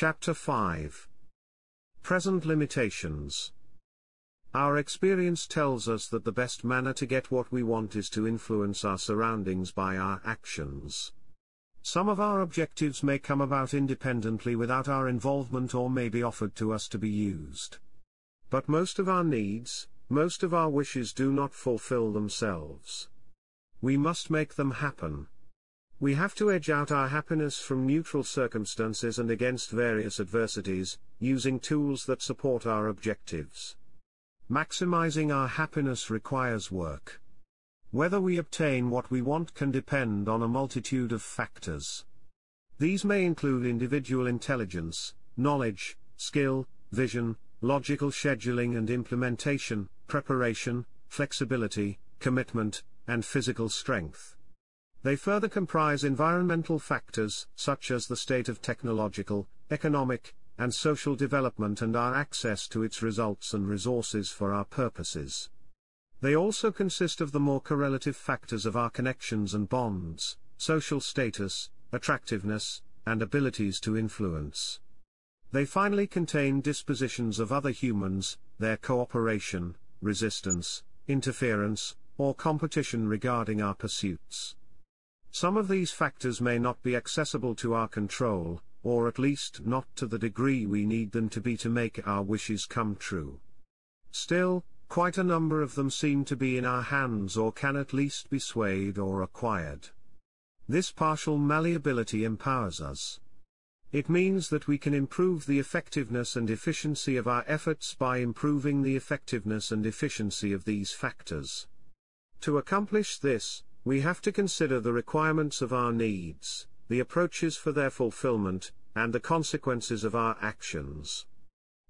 Chapter 5 Present Limitations Our experience tells us that the best manner to get what we want is to influence our surroundings by our actions. Some of our objectives may come about independently without our involvement or may be offered to us to be used. But most of our needs, most of our wishes do not fulfill themselves. We must make them happen. We have to edge out our happiness from neutral circumstances and against various adversities, using tools that support our objectives. Maximizing our happiness requires work. Whether we obtain what we want can depend on a multitude of factors. These may include individual intelligence, knowledge, skill, vision, logical scheduling and implementation, preparation, flexibility, commitment, and physical strength. They further comprise environmental factors, such as the state of technological, economic, and social development and our access to its results and resources for our purposes. They also consist of the more correlative factors of our connections and bonds, social status, attractiveness, and abilities to influence. They finally contain dispositions of other humans, their cooperation, resistance, interference, or competition regarding our pursuits. Some of these factors may not be accessible to our control, or at least not to the degree we need them to be to make our wishes come true. Still, quite a number of them seem to be in our hands or can at least be swayed or acquired. This partial malleability empowers us. It means that we can improve the effectiveness and efficiency of our efforts by improving the effectiveness and efficiency of these factors. To accomplish this, we have to consider the requirements of our needs, the approaches for their fulfillment, and the consequences of our actions.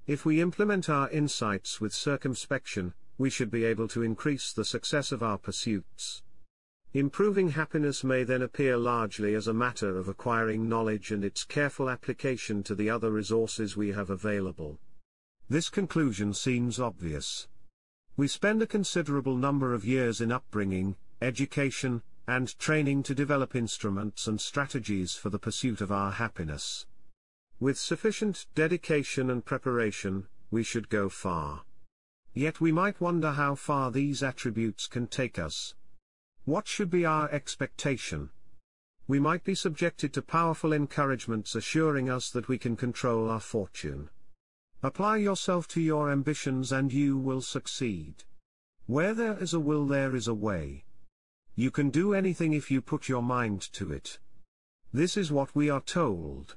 If we implement our insights with circumspection, we should be able to increase the success of our pursuits. Improving happiness may then appear largely as a matter of acquiring knowledge and its careful application to the other resources we have available. This conclusion seems obvious. We spend a considerable number of years in upbringing, education, and training to develop instruments and strategies for the pursuit of our happiness. With sufficient dedication and preparation, we should go far. Yet we might wonder how far these attributes can take us. What should be our expectation? We might be subjected to powerful encouragements assuring us that we can control our fortune. Apply yourself to your ambitions and you will succeed. Where there is a will there is a way. You can do anything if you put your mind to it. This is what we are told.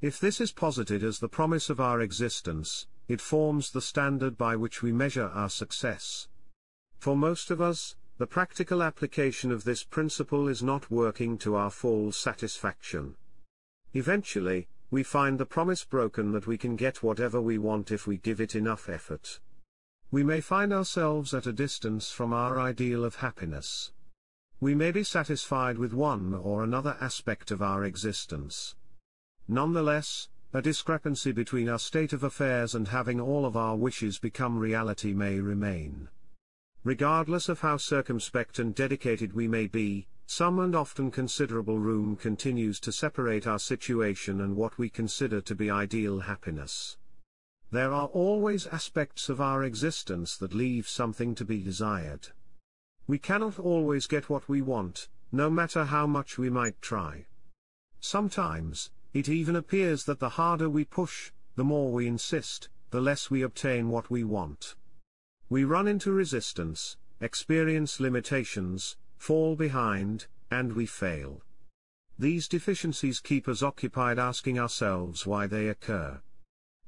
If this is posited as the promise of our existence, it forms the standard by which we measure our success. For most of us, the practical application of this principle is not working to our full satisfaction. Eventually, we find the promise broken that we can get whatever we want if we give it enough effort. We may find ourselves at a distance from our ideal of happiness. We may be satisfied with one or another aspect of our existence. Nonetheless, a discrepancy between our state of affairs and having all of our wishes become reality may remain. Regardless of how circumspect and dedicated we may be, some and often considerable room continues to separate our situation and what we consider to be ideal happiness. There are always aspects of our existence that leave something to be desired. We cannot always get what we want, no matter how much we might try. Sometimes, it even appears that the harder we push, the more we insist, the less we obtain what we want. We run into resistance, experience limitations, fall behind, and we fail. These deficiencies keep us occupied asking ourselves why they occur.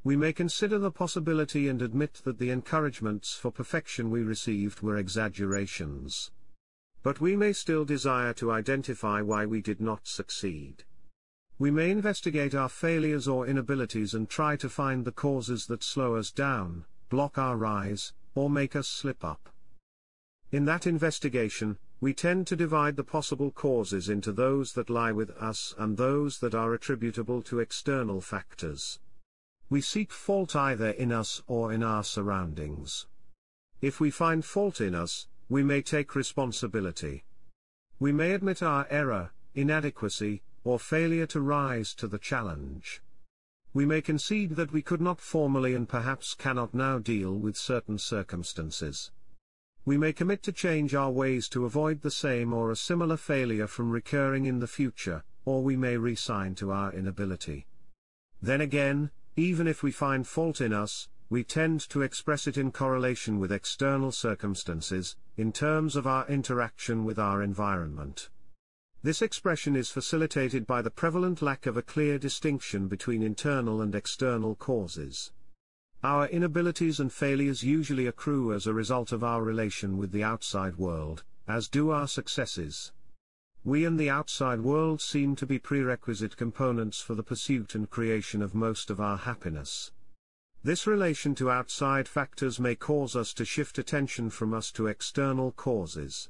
We may consider the possibility and admit that the encouragements for perfection we received were exaggerations. But we may still desire to identify why we did not succeed. We may investigate our failures or inabilities and try to find the causes that slow us down, block our rise, or make us slip up. In that investigation, we tend to divide the possible causes into those that lie with us and those that are attributable to external factors. We seek fault either in us or in our surroundings. If we find fault in us, we may take responsibility. We may admit our error, inadequacy, or failure to rise to the challenge. We may concede that we could not formerly and perhaps cannot now deal with certain circumstances. We may commit to change our ways to avoid the same or a similar failure from recurring in the future, or we may resign to our inability. Then again, even if we find fault in us, we tend to express it in correlation with external circumstances, in terms of our interaction with our environment. This expression is facilitated by the prevalent lack of a clear distinction between internal and external causes. Our inabilities and failures usually accrue as a result of our relation with the outside world, as do our successes. We and the outside world seem to be prerequisite components for the pursuit and creation of most of our happiness. This relation to outside factors may cause us to shift attention from us to external causes.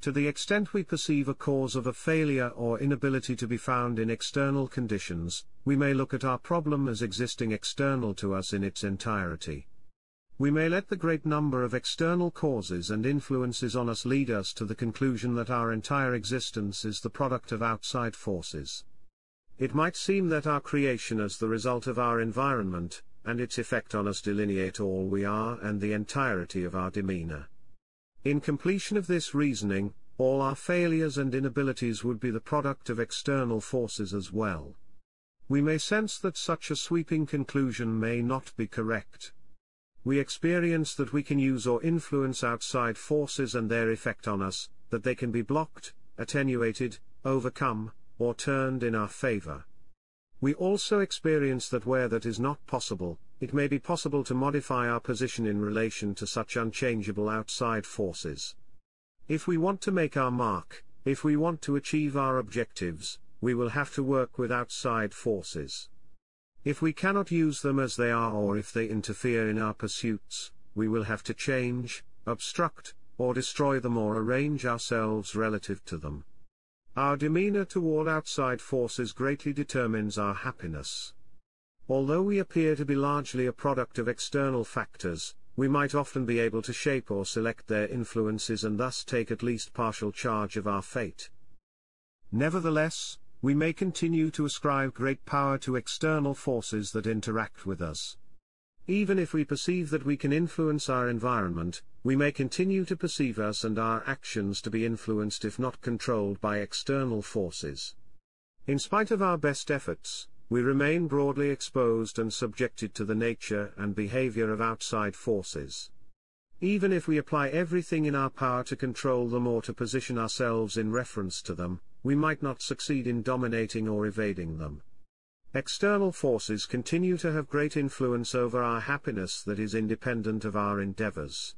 To the extent we perceive a cause of a failure or inability to be found in external conditions, we may look at our problem as existing external to us in its entirety. We may let the great number of external causes and influences on us lead us to the conclusion that our entire existence is the product of outside forces. It might seem that our creation as the result of our environment, and its effect on us delineate all we are and the entirety of our demeanor. In completion of this reasoning, all our failures and inabilities would be the product of external forces as well. We may sense that such a sweeping conclusion may not be correct we experience that we can use or influence outside forces and their effect on us, that they can be blocked, attenuated, overcome, or turned in our favor. We also experience that where that is not possible, it may be possible to modify our position in relation to such unchangeable outside forces. If we want to make our mark, if we want to achieve our objectives, we will have to work with outside forces. If we cannot use them as they are or if they interfere in our pursuits, we will have to change, obstruct, or destroy them or arrange ourselves relative to them. Our demeanor toward outside forces greatly determines our happiness. Although we appear to be largely a product of external factors, we might often be able to shape or select their influences and thus take at least partial charge of our fate. Nevertheless, we may continue to ascribe great power to external forces that interact with us. Even if we perceive that we can influence our environment, we may continue to perceive us and our actions to be influenced if not controlled by external forces. In spite of our best efforts, we remain broadly exposed and subjected to the nature and behavior of outside forces. Even if we apply everything in our power to control them or to position ourselves in reference to them, we might not succeed in dominating or evading them. External forces continue to have great influence over our happiness that is independent of our endeavors.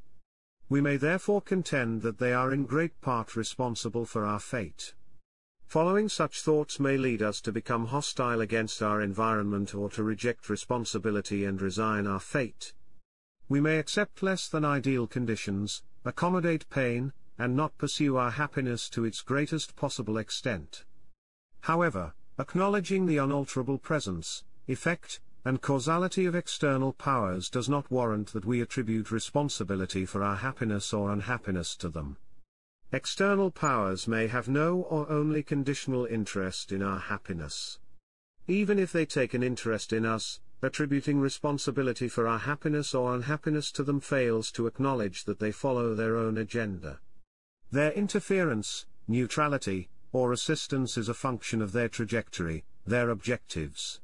We may therefore contend that they are in great part responsible for our fate. Following such thoughts may lead us to become hostile against our environment or to reject responsibility and resign our fate. We may accept less than ideal conditions, accommodate pain, and not pursue our happiness to its greatest possible extent. However, acknowledging the unalterable presence, effect, and causality of external powers does not warrant that we attribute responsibility for our happiness or unhappiness to them. External powers may have no or only conditional interest in our happiness. Even if they take an interest in us, attributing responsibility for our happiness or unhappiness to them fails to acknowledge that they follow their own agenda. Their interference, neutrality, or assistance is a function of their trajectory, their objectives.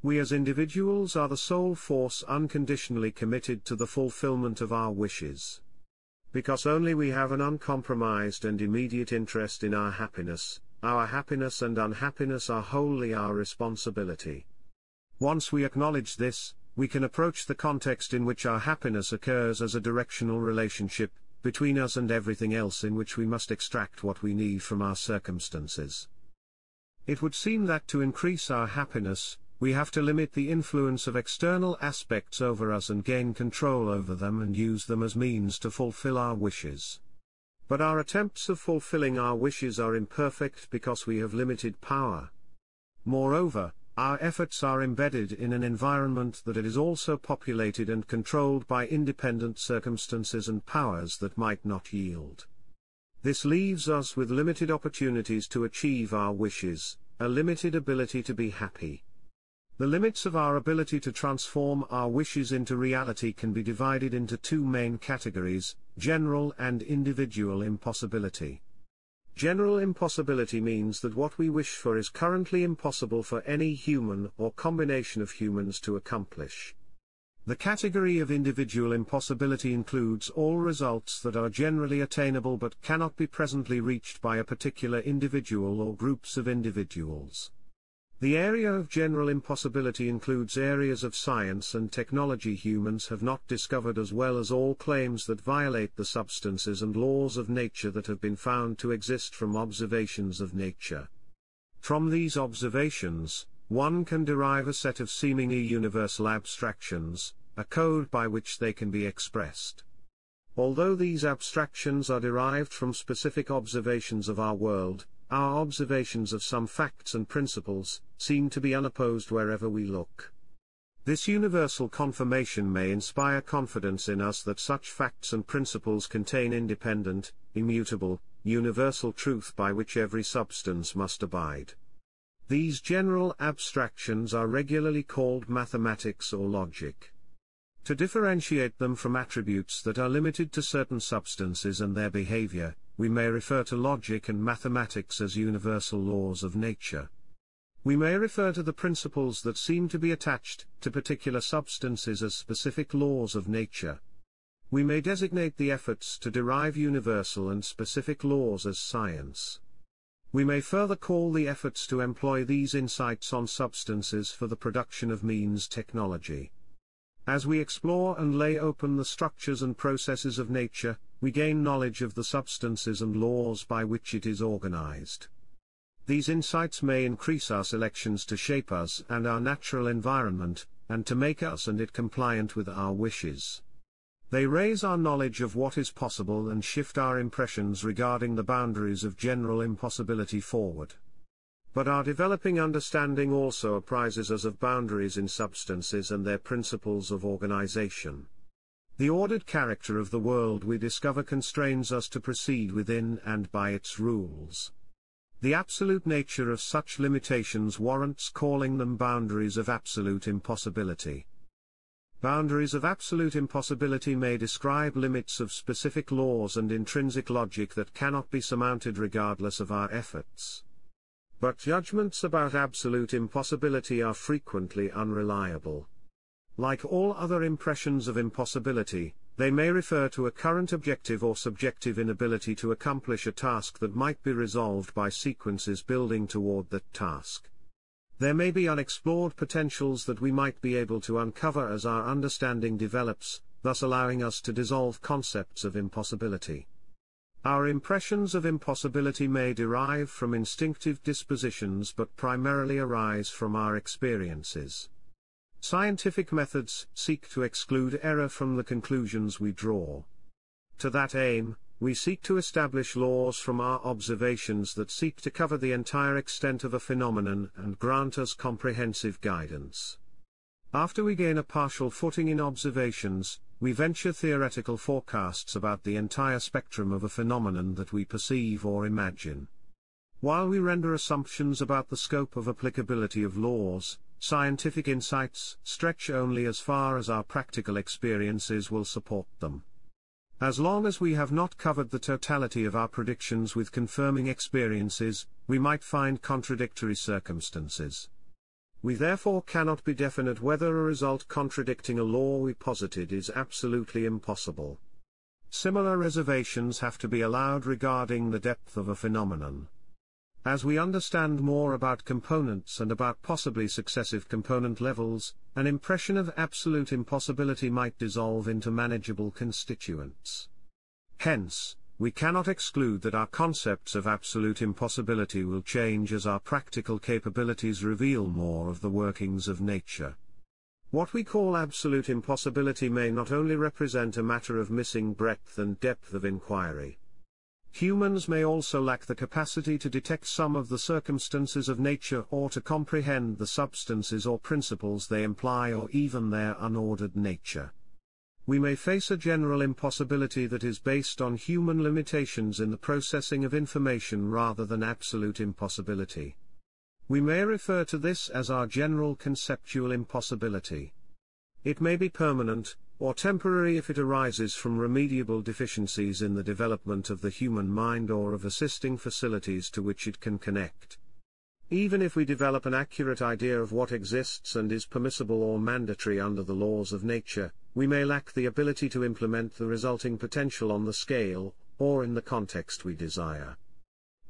We as individuals are the sole force unconditionally committed to the fulfillment of our wishes. Because only we have an uncompromised and immediate interest in our happiness, our happiness and unhappiness are wholly our responsibility. Once we acknowledge this, we can approach the context in which our happiness occurs as a directional relationship, between us and everything else in which we must extract what we need from our circumstances. It would seem that to increase our happiness, we have to limit the influence of external aspects over us and gain control over them and use them as means to fulfill our wishes. But our attempts of fulfilling our wishes are imperfect because we have limited power. Moreover, our efforts are embedded in an environment that is also populated and controlled by independent circumstances and powers that might not yield. This leaves us with limited opportunities to achieve our wishes, a limited ability to be happy. The limits of our ability to transform our wishes into reality can be divided into two main categories, general and individual impossibility. General impossibility means that what we wish for is currently impossible for any human or combination of humans to accomplish. The category of individual impossibility includes all results that are generally attainable but cannot be presently reached by a particular individual or groups of individuals. The area of general impossibility includes areas of science and technology humans have not discovered as well as all claims that violate the substances and laws of nature that have been found to exist from observations of nature. From these observations, one can derive a set of seemingly universal abstractions, a code by which they can be expressed. Although these abstractions are derived from specific observations of our world, our observations of some facts and principles, seem to be unopposed wherever we look. This universal confirmation may inspire confidence in us that such facts and principles contain independent, immutable, universal truth by which every substance must abide. These general abstractions are regularly called mathematics or logic. To differentiate them from attributes that are limited to certain substances and their behavior, we may refer to logic and mathematics as universal laws of nature. We may refer to the principles that seem to be attached to particular substances as specific laws of nature. We may designate the efforts to derive universal and specific laws as science. We may further call the efforts to employ these insights on substances for the production of means technology. As we explore and lay open the structures and processes of nature, we gain knowledge of the substances and laws by which it is organized. These insights may increase our selections to shape us and our natural environment, and to make us and it compliant with our wishes. They raise our knowledge of what is possible and shift our impressions regarding the boundaries of general impossibility forward. But our developing understanding also apprises us of boundaries in substances and their principles of organization. The ordered character of the world we discover constrains us to proceed within and by its rules. The absolute nature of such limitations warrants calling them boundaries of absolute impossibility. Boundaries of absolute impossibility may describe limits of specific laws and intrinsic logic that cannot be surmounted regardless of our efforts. But judgments about absolute impossibility are frequently unreliable. Like all other impressions of impossibility, they may refer to a current objective or subjective inability to accomplish a task that might be resolved by sequences building toward that task. There may be unexplored potentials that we might be able to uncover as our understanding develops, thus allowing us to dissolve concepts of impossibility. Our impressions of impossibility may derive from instinctive dispositions but primarily arise from our experiences. Scientific methods seek to exclude error from the conclusions we draw. To that aim, we seek to establish laws from our observations that seek to cover the entire extent of a phenomenon and grant us comprehensive guidance. After we gain a partial footing in observations, we venture theoretical forecasts about the entire spectrum of a phenomenon that we perceive or imagine. While we render assumptions about the scope of applicability of laws, scientific insights stretch only as far as our practical experiences will support them. As long as we have not covered the totality of our predictions with confirming experiences, we might find contradictory circumstances. We therefore cannot be definite whether a result contradicting a law we posited is absolutely impossible. Similar reservations have to be allowed regarding the depth of a phenomenon. As we understand more about components and about possibly successive component levels, an impression of absolute impossibility might dissolve into manageable constituents. Hence, we cannot exclude that our concepts of absolute impossibility will change as our practical capabilities reveal more of the workings of nature. What we call absolute impossibility may not only represent a matter of missing breadth and depth of inquiry. Humans may also lack the capacity to detect some of the circumstances of nature or to comprehend the substances or principles they imply or even their unordered nature we may face a general impossibility that is based on human limitations in the processing of information rather than absolute impossibility. We may refer to this as our general conceptual impossibility. It may be permanent, or temporary if it arises from remediable deficiencies in the development of the human mind or of assisting facilities to which it can connect. Even if we develop an accurate idea of what exists and is permissible or mandatory under the laws of nature, we may lack the ability to implement the resulting potential on the scale, or in the context we desire.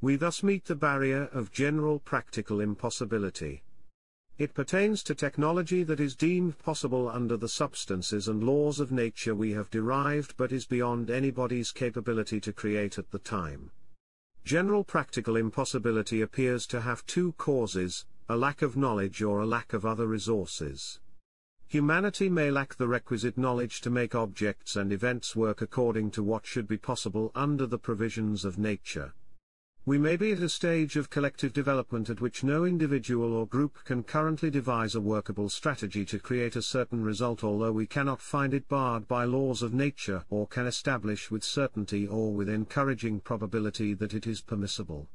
We thus meet the barrier of general practical impossibility. It pertains to technology that is deemed possible under the substances and laws of nature we have derived but is beyond anybody's capability to create at the time. General practical impossibility appears to have two causes, a lack of knowledge or a lack of other resources. Humanity may lack the requisite knowledge to make objects and events work according to what should be possible under the provisions of nature. We may be at a stage of collective development at which no individual or group can currently devise a workable strategy to create a certain result although we cannot find it barred by laws of nature or can establish with certainty or with encouraging probability that it is permissible.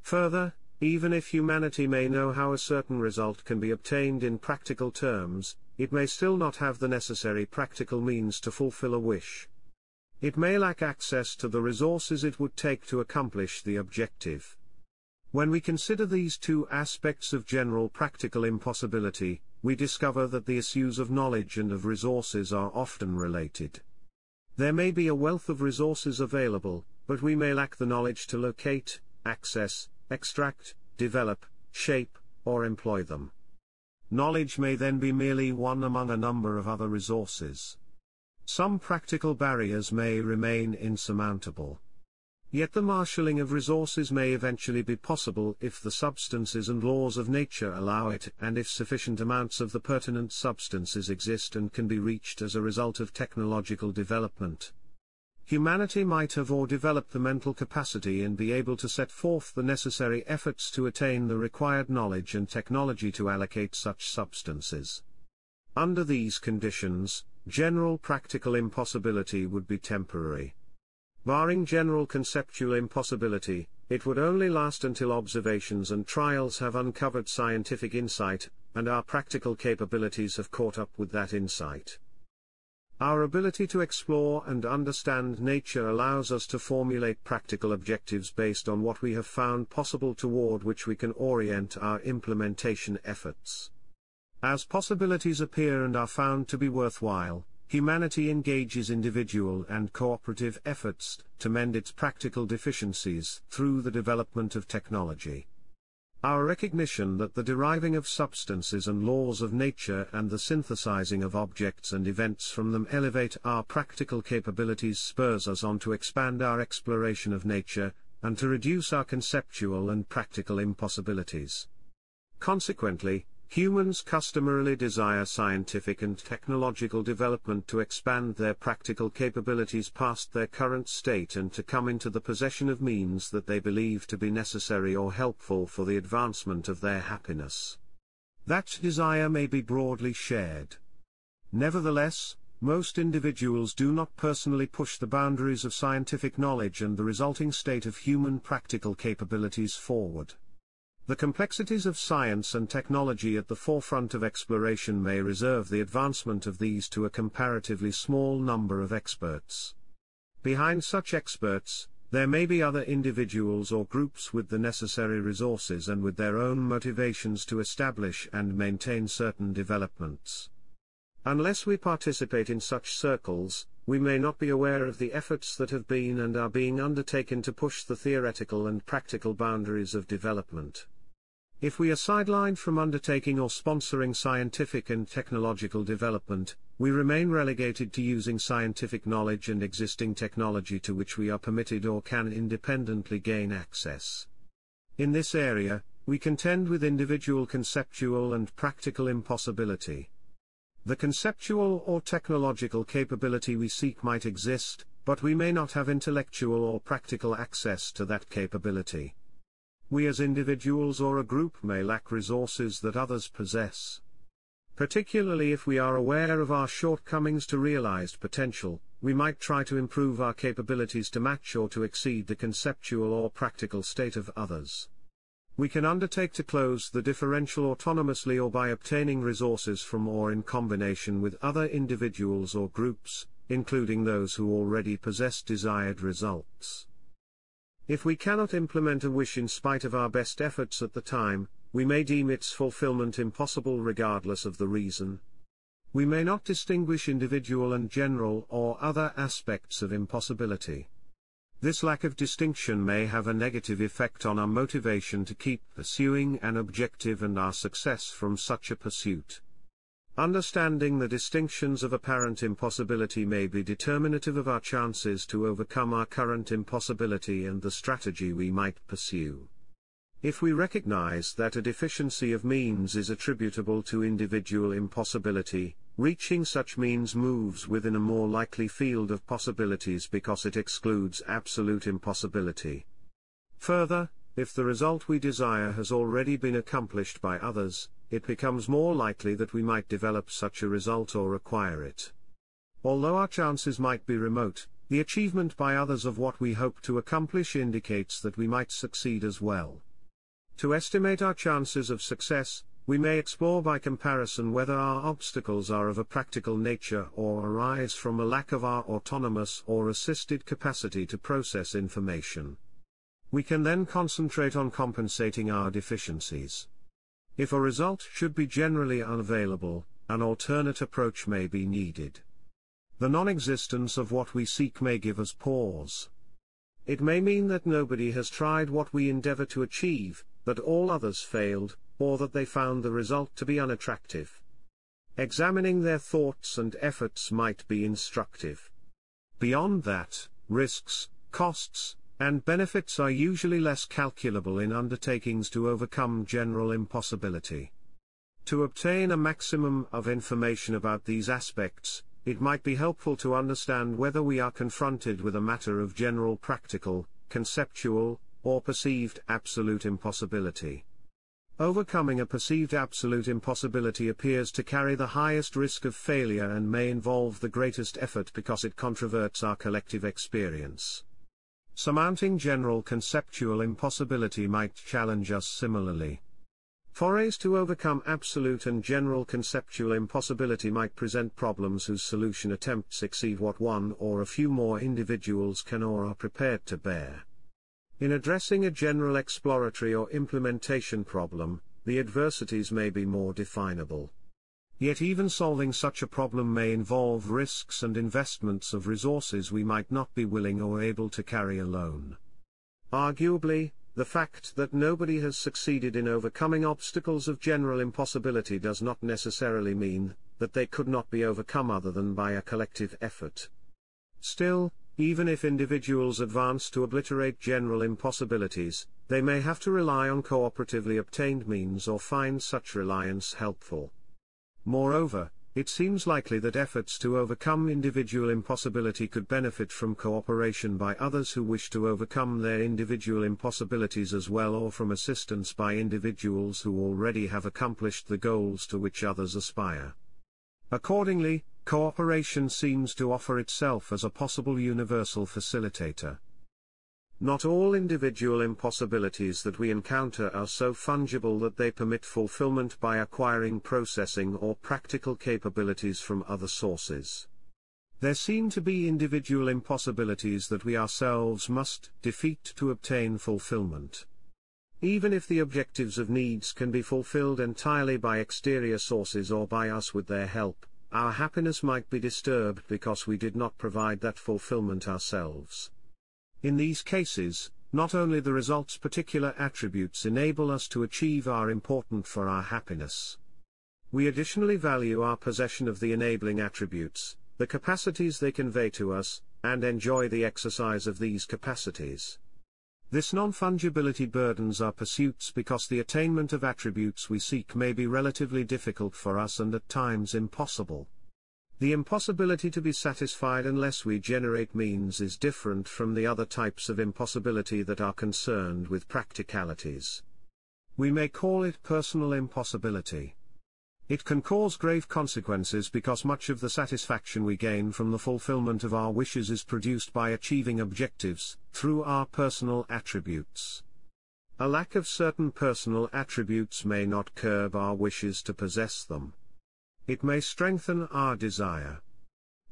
Further, even if humanity may know how a certain result can be obtained in practical terms, it may still not have the necessary practical means to fulfill a wish. It may lack access to the resources it would take to accomplish the objective. When we consider these two aspects of general practical impossibility, we discover that the issues of knowledge and of resources are often related. There may be a wealth of resources available, but we may lack the knowledge to locate, access, extract, develop, shape, or employ them. Knowledge may then be merely one among a number of other resources. Some practical barriers may remain insurmountable. Yet the marshalling of resources may eventually be possible if the substances and laws of nature allow it and if sufficient amounts of the pertinent substances exist and can be reached as a result of technological development. Humanity might have or develop the mental capacity and be able to set forth the necessary efforts to attain the required knowledge and technology to allocate such substances. Under these conditions, general practical impossibility would be temporary. Barring general conceptual impossibility, it would only last until observations and trials have uncovered scientific insight, and our practical capabilities have caught up with that insight. Our ability to explore and understand nature allows us to formulate practical objectives based on what we have found possible toward which we can orient our implementation efforts. As possibilities appear and are found to be worthwhile, humanity engages individual and cooperative efforts to mend its practical deficiencies through the development of technology. Our recognition that the deriving of substances and laws of nature and the synthesizing of objects and events from them elevate our practical capabilities spurs us on to expand our exploration of nature, and to reduce our conceptual and practical impossibilities. Consequently, Humans customarily desire scientific and technological development to expand their practical capabilities past their current state and to come into the possession of means that they believe to be necessary or helpful for the advancement of their happiness. That desire may be broadly shared. Nevertheless, most individuals do not personally push the boundaries of scientific knowledge and the resulting state of human practical capabilities forward. The complexities of science and technology at the forefront of exploration may reserve the advancement of these to a comparatively small number of experts. Behind such experts, there may be other individuals or groups with the necessary resources and with their own motivations to establish and maintain certain developments. Unless we participate in such circles, we may not be aware of the efforts that have been and are being undertaken to push the theoretical and practical boundaries of development. If we are sidelined from undertaking or sponsoring scientific and technological development, we remain relegated to using scientific knowledge and existing technology to which we are permitted or can independently gain access. In this area, we contend with individual conceptual and practical impossibility. The conceptual or technological capability we seek might exist, but we may not have intellectual or practical access to that capability we as individuals or a group may lack resources that others possess. Particularly if we are aware of our shortcomings to realized potential, we might try to improve our capabilities to match or to exceed the conceptual or practical state of others. We can undertake to close the differential autonomously or by obtaining resources from or in combination with other individuals or groups, including those who already possess desired results. If we cannot implement a wish in spite of our best efforts at the time, we may deem its fulfillment impossible regardless of the reason. We may not distinguish individual and general or other aspects of impossibility. This lack of distinction may have a negative effect on our motivation to keep pursuing an objective and our success from such a pursuit. Understanding the distinctions of apparent impossibility may be determinative of our chances to overcome our current impossibility and the strategy we might pursue. If we recognize that a deficiency of means is attributable to individual impossibility, Reaching such means moves within a more likely field of possibilities because it excludes absolute impossibility. Further, if the result we desire has already been accomplished by others, it becomes more likely that we might develop such a result or acquire it. Although our chances might be remote, the achievement by others of what we hope to accomplish indicates that we might succeed as well. To estimate our chances of success, we may explore by comparison whether our obstacles are of a practical nature or arise from a lack of our autonomous or assisted capacity to process information. We can then concentrate on compensating our deficiencies. If a result should be generally unavailable, an alternate approach may be needed. The non-existence of what we seek may give us pause. It may mean that nobody has tried what we endeavor to achieve, that all others failed, or that they found the result to be unattractive. Examining their thoughts and efforts might be instructive. Beyond that, risks, costs, and benefits are usually less calculable in undertakings to overcome general impossibility. To obtain a maximum of information about these aspects, it might be helpful to understand whether we are confronted with a matter of general practical, conceptual, or perceived absolute impossibility. Overcoming a perceived absolute impossibility appears to carry the highest risk of failure and may involve the greatest effort because it controverts our collective experience. Surmounting general conceptual impossibility might challenge us similarly. Forays to overcome absolute and general conceptual impossibility might present problems whose solution attempts exceed what one or a few more individuals can or are prepared to bear. In addressing a general exploratory or implementation problem, the adversities may be more definable. Yet even solving such a problem may involve risks and investments of resources we might not be willing or able to carry alone. Arguably, the fact that nobody has succeeded in overcoming obstacles of general impossibility does not necessarily mean that they could not be overcome other than by a collective effort. Still, even if individuals advance to obliterate general impossibilities, they may have to rely on cooperatively obtained means or find such reliance helpful. Moreover, it seems likely that efforts to overcome individual impossibility could benefit from cooperation by others who wish to overcome their individual impossibilities as well or from assistance by individuals who already have accomplished the goals to which others aspire. Accordingly, Cooperation seems to offer itself as a possible universal facilitator. Not all individual impossibilities that we encounter are so fungible that they permit fulfillment by acquiring processing or practical capabilities from other sources. There seem to be individual impossibilities that we ourselves must defeat to obtain fulfillment. Even if the objectives of needs can be fulfilled entirely by exterior sources or by us with their help, our happiness might be disturbed because we did not provide that fulfillment ourselves. In these cases, not only the result's particular attributes enable us to achieve are important for our happiness. We additionally value our possession of the enabling attributes, the capacities they convey to us, and enjoy the exercise of these capacities. This non-fungibility burdens our pursuits because the attainment of attributes we seek may be relatively difficult for us and at times impossible. The impossibility to be satisfied unless we generate means is different from the other types of impossibility that are concerned with practicalities. We may call it personal impossibility. It can cause grave consequences because much of the satisfaction we gain from the fulfillment of our wishes is produced by achieving objectives, through our personal attributes. A lack of certain personal attributes may not curb our wishes to possess them. It may strengthen our desire.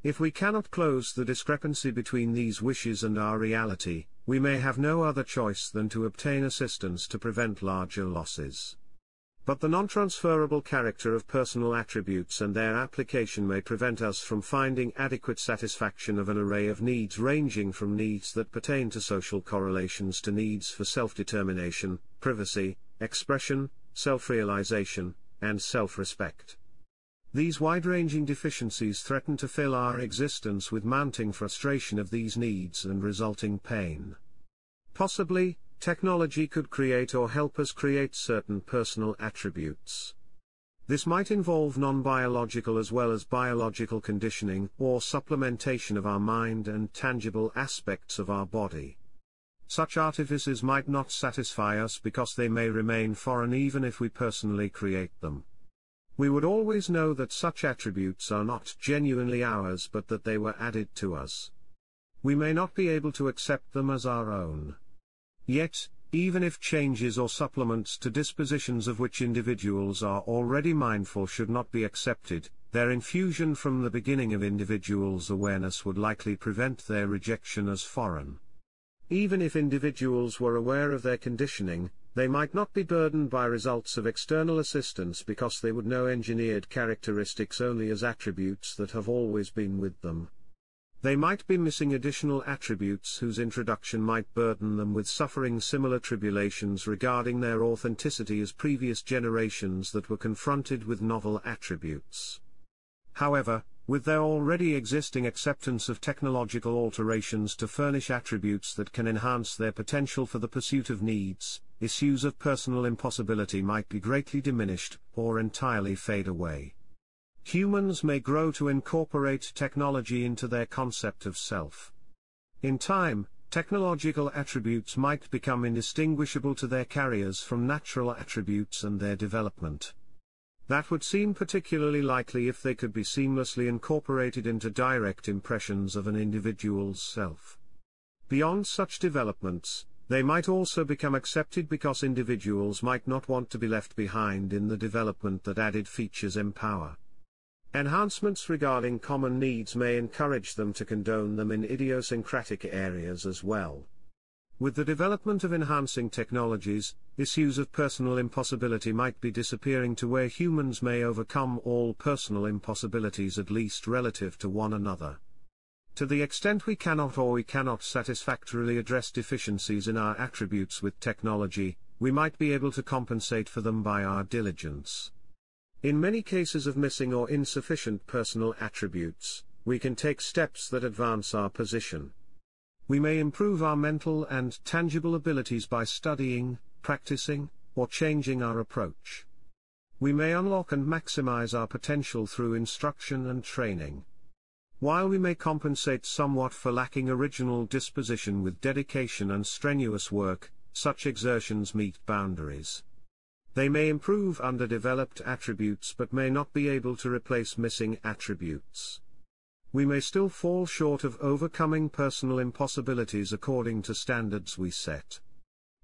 If we cannot close the discrepancy between these wishes and our reality, we may have no other choice than to obtain assistance to prevent larger losses. But the non-transferable character of personal attributes and their application may prevent us from finding adequate satisfaction of an array of needs ranging from needs that pertain to social correlations to needs for self-determination, privacy, expression, self-realization, and self-respect. These wide-ranging deficiencies threaten to fill our existence with mounting frustration of these needs and resulting pain. Possibly, technology could create or help us create certain personal attributes. This might involve non-biological as well as biological conditioning or supplementation of our mind and tangible aspects of our body. Such artifices might not satisfy us because they may remain foreign even if we personally create them. We would always know that such attributes are not genuinely ours but that they were added to us. We may not be able to accept them as our own. Yet, even if changes or supplements to dispositions of which individuals are already mindful should not be accepted, their infusion from the beginning of individuals' awareness would likely prevent their rejection as foreign. Even if individuals were aware of their conditioning, they might not be burdened by results of external assistance because they would know engineered characteristics only as attributes that have always been with them. They might be missing additional attributes whose introduction might burden them with suffering similar tribulations regarding their authenticity as previous generations that were confronted with novel attributes. However, with their already existing acceptance of technological alterations to furnish attributes that can enhance their potential for the pursuit of needs, issues of personal impossibility might be greatly diminished, or entirely fade away. Humans may grow to incorporate technology into their concept of self. In time, technological attributes might become indistinguishable to their carriers from natural attributes and their development. That would seem particularly likely if they could be seamlessly incorporated into direct impressions of an individual's self. Beyond such developments, they might also become accepted because individuals might not want to be left behind in the development that added features empower. Enhancements regarding common needs may encourage them to condone them in idiosyncratic areas as well. With the development of enhancing technologies, issues of personal impossibility might be disappearing to where humans may overcome all personal impossibilities at least relative to one another. To the extent we cannot or we cannot satisfactorily address deficiencies in our attributes with technology, we might be able to compensate for them by our diligence. In many cases of missing or insufficient personal attributes, we can take steps that advance our position. We may improve our mental and tangible abilities by studying, practicing, or changing our approach. We may unlock and maximize our potential through instruction and training. While we may compensate somewhat for lacking original disposition with dedication and strenuous work, such exertions meet boundaries. They may improve underdeveloped attributes but may not be able to replace missing attributes. We may still fall short of overcoming personal impossibilities according to standards we set.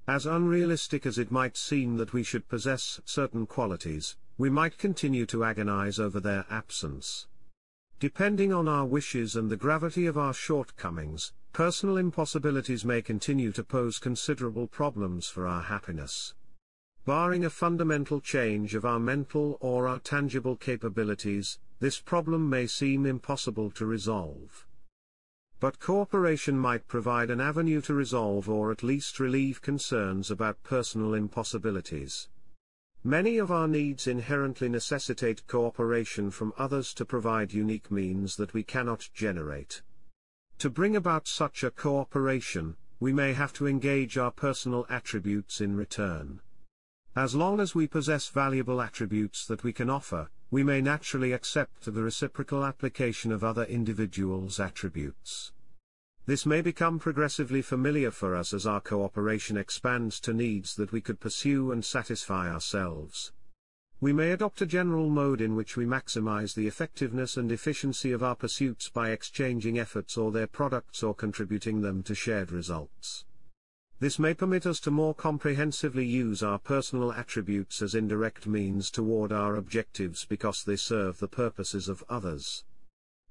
As unrealistic as it might seem that we should possess certain qualities, we might continue to agonize over their absence. Depending on our wishes and the gravity of our shortcomings, personal impossibilities may continue to pose considerable problems for our happiness. Barring a fundamental change of our mental or our tangible capabilities, this problem may seem impossible to resolve. But cooperation might provide an avenue to resolve or at least relieve concerns about personal impossibilities. Many of our needs inherently necessitate cooperation from others to provide unique means that we cannot generate. To bring about such a cooperation, we may have to engage our personal attributes in return. As long as we possess valuable attributes that we can offer, we may naturally accept the reciprocal application of other individuals' attributes. This may become progressively familiar for us as our cooperation expands to needs that we could pursue and satisfy ourselves. We may adopt a general mode in which we maximize the effectiveness and efficiency of our pursuits by exchanging efforts or their products or contributing them to shared results. This may permit us to more comprehensively use our personal attributes as indirect means toward our objectives because they serve the purposes of others.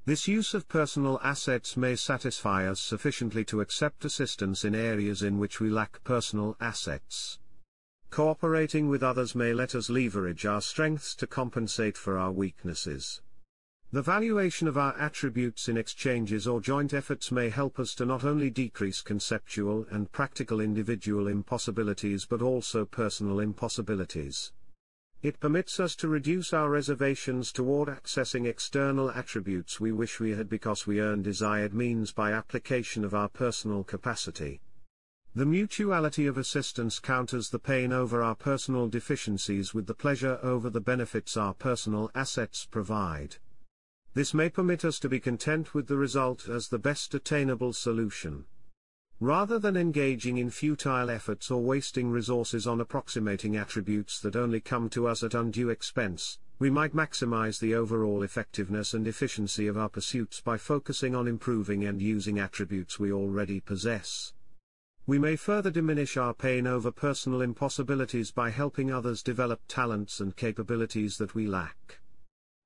This use of personal assets may satisfy us sufficiently to accept assistance in areas in which we lack personal assets. Cooperating with others may let us leverage our strengths to compensate for our weaknesses. The valuation of our attributes in exchanges or joint efforts may help us to not only decrease conceptual and practical individual impossibilities but also personal impossibilities. It permits us to reduce our reservations toward accessing external attributes we wish we had because we earn desired means by application of our personal capacity. The mutuality of assistance counters the pain over our personal deficiencies with the pleasure over the benefits our personal assets provide. This may permit us to be content with the result as the best attainable solution. Rather than engaging in futile efforts or wasting resources on approximating attributes that only come to us at undue expense, we might maximize the overall effectiveness and efficiency of our pursuits by focusing on improving and using attributes we already possess. We may further diminish our pain over personal impossibilities by helping others develop talents and capabilities that we lack.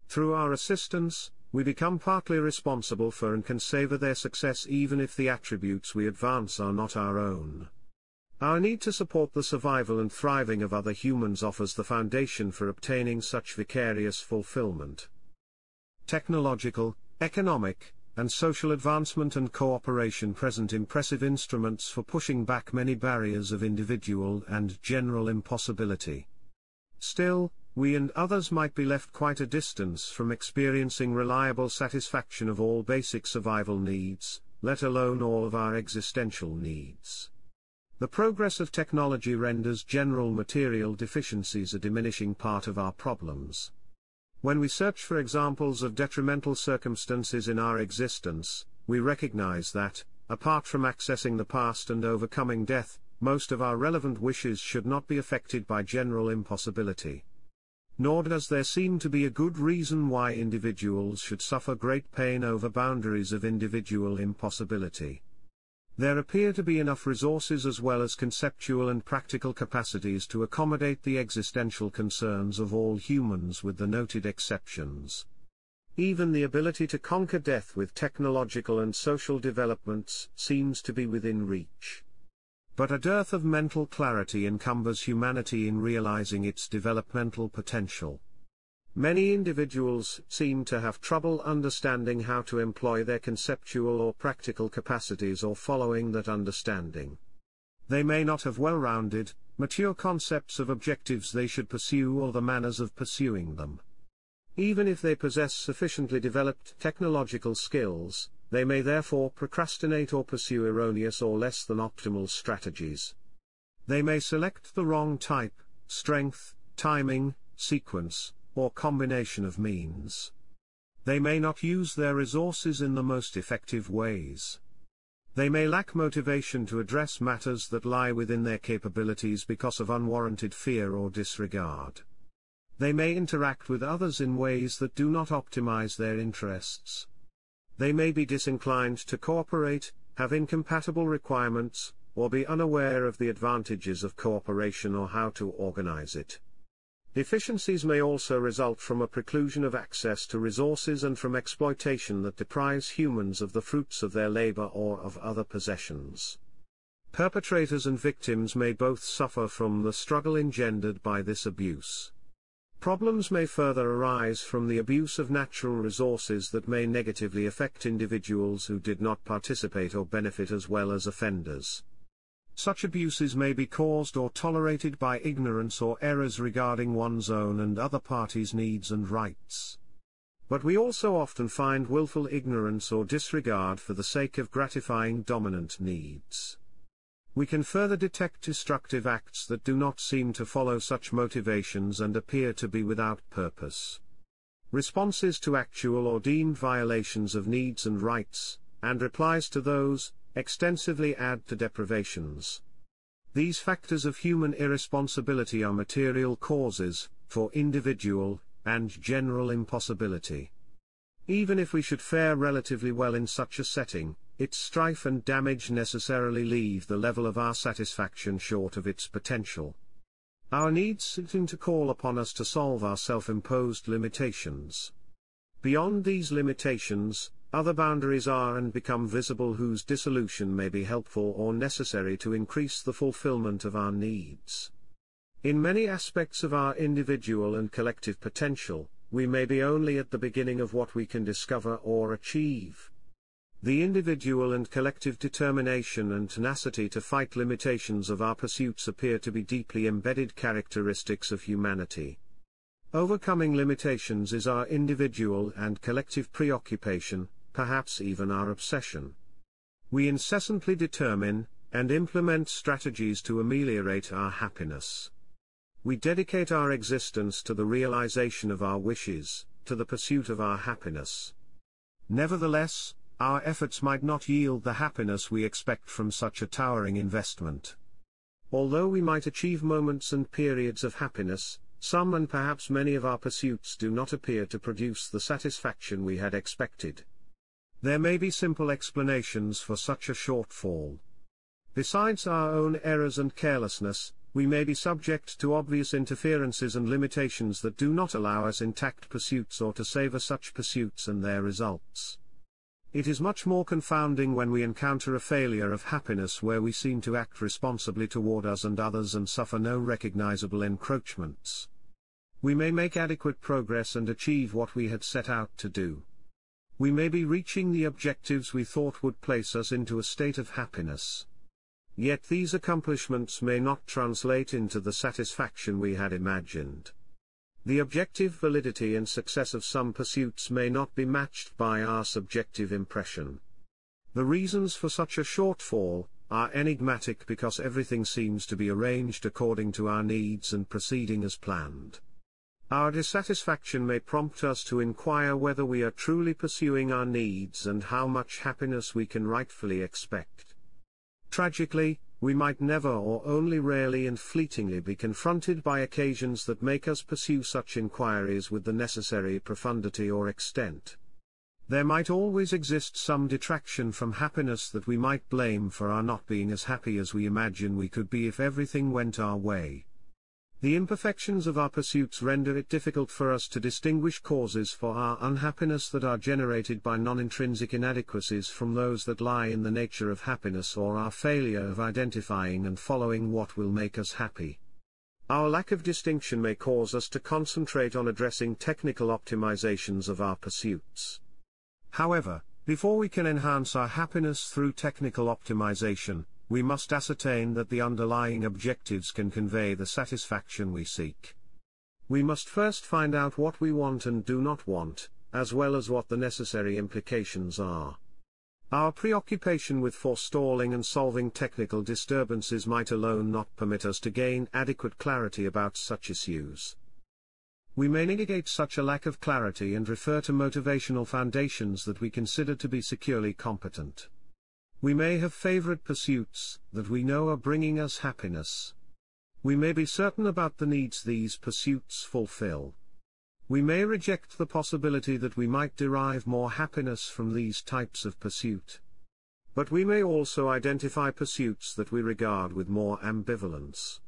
Through our assistance, we become partly responsible for and can savor their success even if the attributes we advance are not our own. Our need to support the survival and thriving of other humans offers the foundation for obtaining such vicarious fulfillment. Technological, economic, and social advancement and cooperation present impressive instruments for pushing back many barriers of individual and general impossibility. Still, we and others might be left quite a distance from experiencing reliable satisfaction of all basic survival needs, let alone all of our existential needs. The progress of technology renders general material deficiencies a diminishing part of our problems. When we search for examples of detrimental circumstances in our existence, we recognize that, apart from accessing the past and overcoming death, most of our relevant wishes should not be affected by general impossibility nor does there seem to be a good reason why individuals should suffer great pain over boundaries of individual impossibility. There appear to be enough resources as well as conceptual and practical capacities to accommodate the existential concerns of all humans with the noted exceptions. Even the ability to conquer death with technological and social developments seems to be within reach. But a dearth of mental clarity encumbers humanity in realizing its developmental potential. Many individuals seem to have trouble understanding how to employ their conceptual or practical capacities or following that understanding. They may not have well rounded, mature concepts of objectives they should pursue or the manners of pursuing them. Even if they possess sufficiently developed technological skills, they may therefore procrastinate or pursue erroneous or less than optimal strategies. They may select the wrong type, strength, timing, sequence, or combination of means. They may not use their resources in the most effective ways. They may lack motivation to address matters that lie within their capabilities because of unwarranted fear or disregard. They may interact with others in ways that do not optimize their interests. They may be disinclined to cooperate, have incompatible requirements, or be unaware of the advantages of cooperation or how to organize it. Deficiencies may also result from a preclusion of access to resources and from exploitation that deprives humans of the fruits of their labor or of other possessions. Perpetrators and victims may both suffer from the struggle engendered by this abuse. Problems may further arise from the abuse of natural resources that may negatively affect individuals who did not participate or benefit as well as offenders. Such abuses may be caused or tolerated by ignorance or errors regarding one's own and other parties' needs and rights. But we also often find willful ignorance or disregard for the sake of gratifying dominant needs. We can further detect destructive acts that do not seem to follow such motivations and appear to be without purpose. Responses to actual or deemed violations of needs and rights, and replies to those, extensively add to deprivations. These factors of human irresponsibility are material causes, for individual, and general impossibility. Even if we should fare relatively well in such a setting, its strife and damage necessarily leave the level of our satisfaction short of its potential. Our needs seem to call upon us to solve our self-imposed limitations. Beyond these limitations, other boundaries are and become visible whose dissolution may be helpful or necessary to increase the fulfillment of our needs. In many aspects of our individual and collective potential, we may be only at the beginning of what we can discover or achieve. The individual and collective determination and tenacity to fight limitations of our pursuits appear to be deeply embedded characteristics of humanity. Overcoming limitations is our individual and collective preoccupation, perhaps even our obsession. We incessantly determine, and implement strategies to ameliorate our happiness. We dedicate our existence to the realization of our wishes, to the pursuit of our happiness. Nevertheless, our efforts might not yield the happiness we expect from such a towering investment. Although we might achieve moments and periods of happiness, some and perhaps many of our pursuits do not appear to produce the satisfaction we had expected. There may be simple explanations for such a shortfall. Besides our own errors and carelessness, we may be subject to obvious interferences and limitations that do not allow us intact pursuits or to savor such pursuits and their results. It is much more confounding when we encounter a failure of happiness where we seem to act responsibly toward us and others and suffer no recognizable encroachments. We may make adequate progress and achieve what we had set out to do. We may be reaching the objectives we thought would place us into a state of happiness. Yet these accomplishments may not translate into the satisfaction we had imagined. The objective validity and success of some pursuits may not be matched by our subjective impression. The reasons for such a shortfall are enigmatic because everything seems to be arranged according to our needs and proceeding as planned. Our dissatisfaction may prompt us to inquire whether we are truly pursuing our needs and how much happiness we can rightfully expect. Tragically, we might never or only rarely and fleetingly be confronted by occasions that make us pursue such inquiries with the necessary profundity or extent. There might always exist some detraction from happiness that we might blame for our not being as happy as we imagine we could be if everything went our way. The imperfections of our pursuits render it difficult for us to distinguish causes for our unhappiness that are generated by non-intrinsic inadequacies from those that lie in the nature of happiness or our failure of identifying and following what will make us happy. Our lack of distinction may cause us to concentrate on addressing technical optimizations of our pursuits. However, before we can enhance our happiness through technical optimization, we must ascertain that the underlying objectives can convey the satisfaction we seek. We must first find out what we want and do not want, as well as what the necessary implications are. Our preoccupation with forestalling and solving technical disturbances might alone not permit us to gain adequate clarity about such issues. We may negate such a lack of clarity and refer to motivational foundations that we consider to be securely competent. We may have favorite pursuits that we know are bringing us happiness. We may be certain about the needs these pursuits fulfill. We may reject the possibility that we might derive more happiness from these types of pursuit. But we may also identify pursuits that we regard with more ambivalence.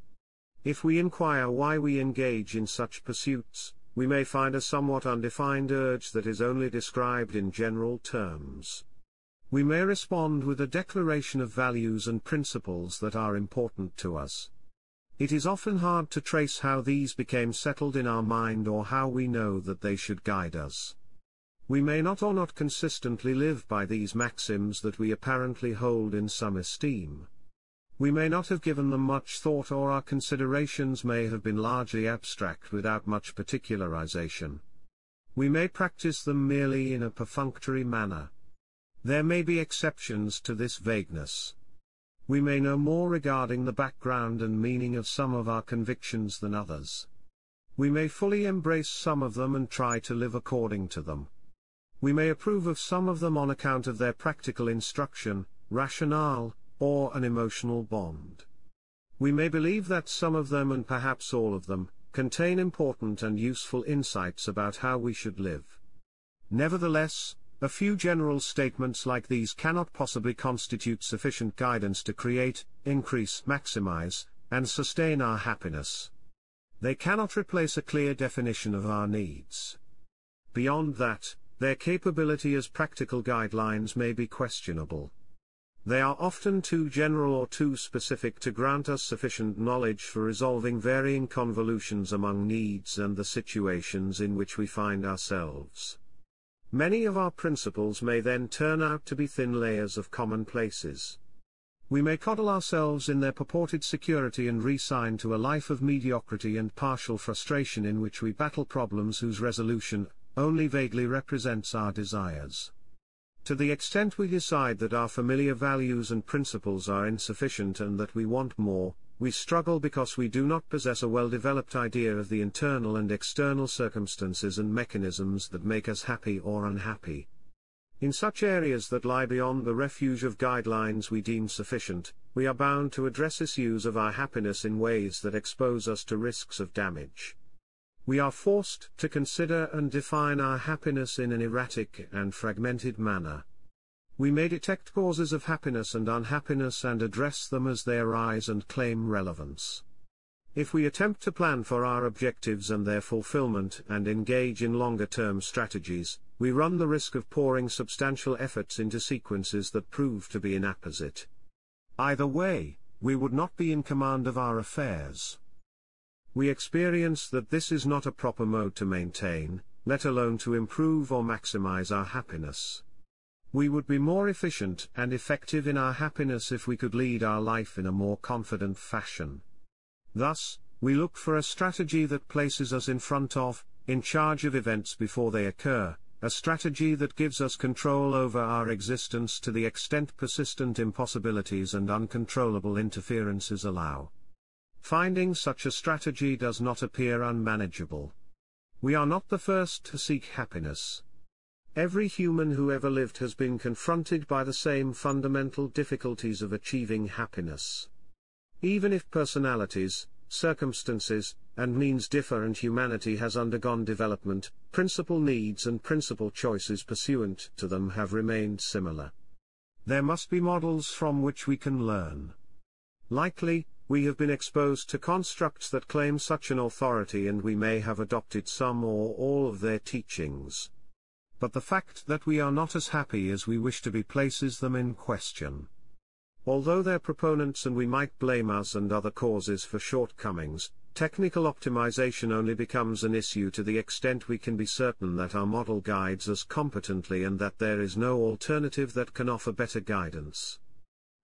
If we inquire why we engage in such pursuits, we may find a somewhat undefined urge that is only described in general terms we may respond with a declaration of values and principles that are important to us. It is often hard to trace how these became settled in our mind or how we know that they should guide us. We may not or not consistently live by these maxims that we apparently hold in some esteem. We may not have given them much thought or our considerations may have been largely abstract without much particularization. We may practice them merely in a perfunctory manner. There may be exceptions to this vagueness. We may know more regarding the background and meaning of some of our convictions than others. We may fully embrace some of them and try to live according to them. We may approve of some of them on account of their practical instruction, rationale, or an emotional bond. We may believe that some of them and perhaps all of them, contain important and useful insights about how we should live. Nevertheless, A few general statements like these cannot possibly constitute sufficient guidance to create, increase, maximize, and sustain our happiness. They cannot replace a clear definition of our needs. Beyond that, their capability as practical guidelines may be questionable. They are often too general or too specific to grant us sufficient knowledge for resolving varying convolutions among needs and the situations in which we find ourselves. Many of our principles may then turn out to be thin layers of commonplaces. We may coddle ourselves in their purported security and resign to a life of mediocrity and partial frustration in which we battle problems whose resolution only vaguely represents our desires. To the extent we decide that our familiar values and principles are insufficient and that we want more, we struggle because we do not possess a well-developed idea of the internal and external circumstances and mechanisms that make us happy or unhappy. In such areas that lie beyond the refuge of guidelines we deem sufficient, we are bound to address issues of our happiness in ways that expose us to risks of damage. We are forced to consider and define our happiness in an erratic and fragmented manner. We may detect causes of happiness and unhappiness and address them as they arise and claim relevance. If we attempt to plan for our objectives and their fulfillment and engage in longer term strategies, we run the risk of pouring substantial efforts into sequences that prove to be inapposite. Either way, we would not be in command of our affairs. We experience that this is not a proper mode to maintain, let alone to improve or maximize our happiness. We would be more efficient and effective in our happiness if we could lead our life in a more confident fashion. Thus, we look for a strategy that places us in front of, in charge of events before they occur, a strategy that gives us control over our existence to the extent persistent impossibilities and uncontrollable interferences allow. Finding such a strategy does not appear unmanageable. We are not the first to seek happiness. Every human who ever lived has been confronted by the same fundamental difficulties of achieving happiness. Even if personalities, circumstances, and means differ and humanity has undergone development, principal needs and principal choices pursuant to them have remained similar. There must be models from which we can learn. Likely, we have been exposed to constructs that claim such an authority and we may have adopted some or all of their teachings but the fact that we are not as happy as we wish to be places them in question. Although their proponents and we might blame us and other causes for shortcomings, technical optimization only becomes an issue to the extent we can be certain that our model guides us competently and that there is no alternative that can offer better guidance.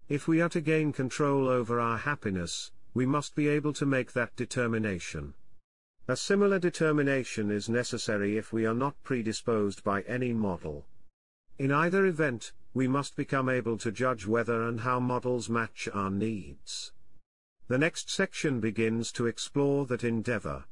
If we are to gain control over our happiness, we must be able to make that determination. A similar determination is necessary if we are not predisposed by any model. In either event, we must become able to judge whether and how models match our needs. The next section begins to explore that endeavor.